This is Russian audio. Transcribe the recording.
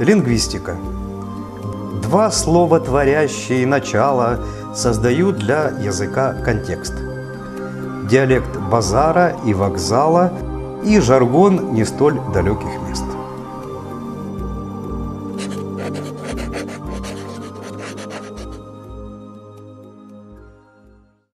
Лингвистика. Два слова, творящие начало, создают для языка контекст. Диалект базара и вокзала и жаргон не столь далеких мест.